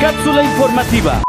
Cápsula informativa.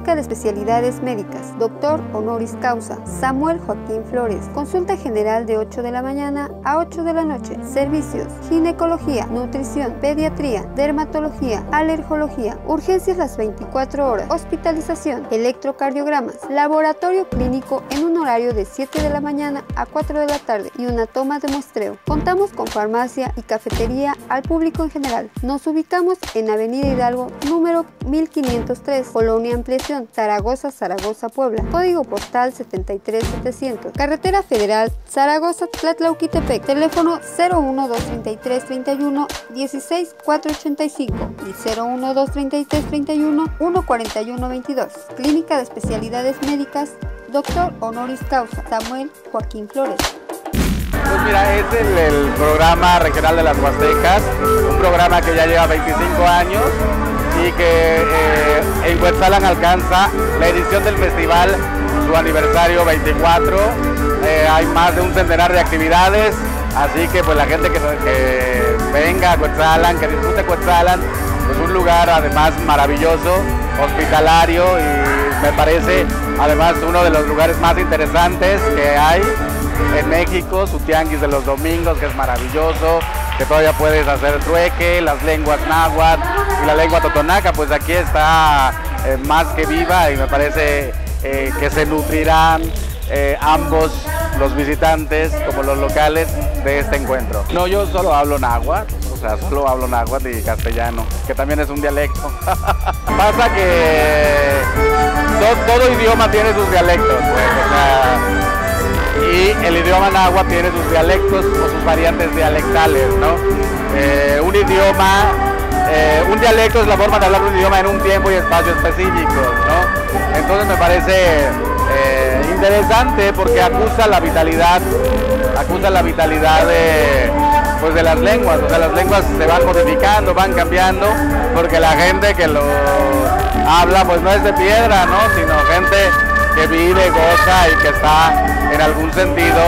De Especialidades Médicas, Doctor Honoris Causa, Samuel Joaquín Flores. Consulta general de 8 de la mañana a 8 de la noche. Servicios, ginecología, nutrición, pediatría, dermatología, alergología, urgencias las 24 horas, hospitalización, electrocardiogramas, laboratorio clínico en un horario de 7 de la mañana a 4 de la tarde y una toma de muestreo. Contamos con farmacia y cafetería al público en general. Nos ubicamos en Avenida Hidalgo, número 1503, Colonia Ampliación, Zaragoza, Zaragoza, Puebla. Código postal 73700. Carretera Federal, Zaragoza, Tlatlauquitepec. Teléfono 01233 31 16 485 y 01233 31 141 22. Clínica de Especialidades Médicas, Doctor Honoris Causa, Samuel Joaquín Flores. Pues mira, es el, el programa regional de las Huastecas, un programa que ya lleva 25 años y que eh, en Huetzalan alcanza la edición del festival, su aniversario 24. Eh, hay más de un centenar de actividades, así que pues la gente que, venga a Huetzalan, que disfrute Huetzalan, pues un lugar además maravilloso, hospitalario y me parece además uno de los lugares más interesantes que hay en México, su tianguis de los domingos, que es maravilloso, que todavía puedes hacer trueque, las lenguas náhuatl y la lengua totonaca, pues aquí está eh, más que viva y me parece eh, que se nutrirán eh, ambos los visitantes como los locales de este encuentro. No, yo solo hablo náhuatl, o sea, solo hablo náhuatl y castellano, que también es un dialecto. Pasa que todo, idioma tiene sus dialectos, pues, y el idioma náhuatl tiene sus dialectos o sus variantes dialectales, ¿no? Eh, un idioma, eh, un dialecto es la forma de hablar un idioma en un tiempo y espacio específicos, ¿no? Entonces me parece eh, interesante porque acusa la vitalidad, acusa la vitalidad de, pues de las lenguas, o sea, las lenguas se van modificando, van cambiando, porque la gente que lo habla pues no es de piedra, ¿no? Sino gente que vive, goza y que está en algún sentido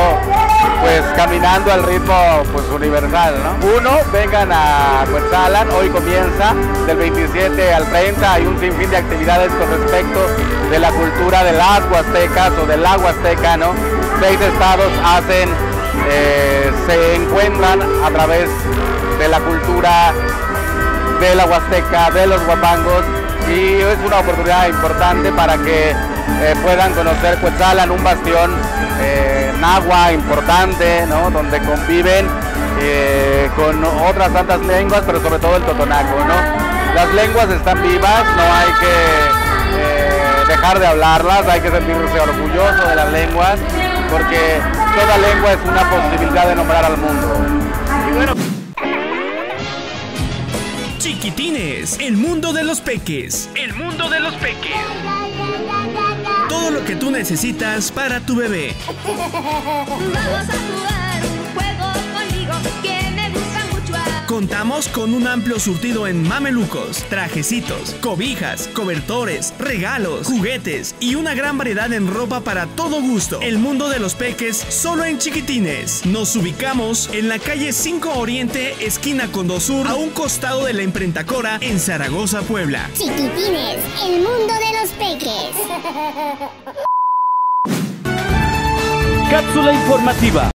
pues caminando al ritmo pues universal, ¿no? Uno, vengan a Cuetzalan, hoy comienza del 27 al 30, hay un sinfín de actividades con respecto de la cultura de las huastecas o del agua azteca, ¿no? Seis estados hacen, eh, se encuentran a través de la cultura de la huasteca, de los guapangos y es una oportunidad importante para que eh, puedan conocer Cuetzalan, un bastión eh, nahua importante, ¿no? donde conviven eh, con otras tantas lenguas, pero sobre todo el totonaco. ¿no? Las lenguas están vivas, no hay que eh, dejar de hablarlas, hay que sentirse orgulloso de las lenguas, porque toda lengua es una posibilidad de nombrar al mundo. Chiquitines, el mundo de los peques. El mundo de los peques. Todo lo que tú necesitas para tu bebé. Vamos a jugar Contamos con un amplio surtido en mamelucos, trajecitos, cobijas, cobertores, regalos, juguetes y una gran variedad en ropa para todo gusto. El mundo de los peques solo en chiquitines. Nos ubicamos en la calle 5 Oriente, esquina Condo Sur, a un costado de la imprenta Cora en Zaragoza, Puebla. Chiquitines, el mundo de los peques. Cápsula informativa.